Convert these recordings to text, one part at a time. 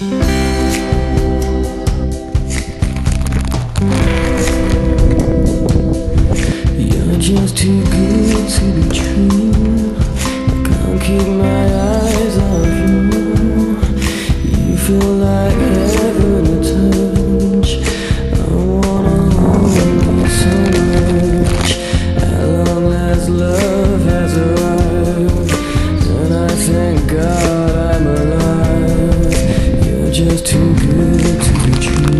You're just too good to be true. I can't keep my eyes off you. You feel like heaven to touch. I wanna hold you so much. At long as love has arrived, I thank God just too good to be true.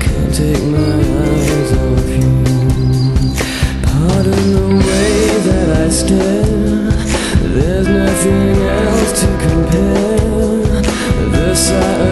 Can't take my eyes off you. Pardon the way that I stare. There's nothing else to compare. The sight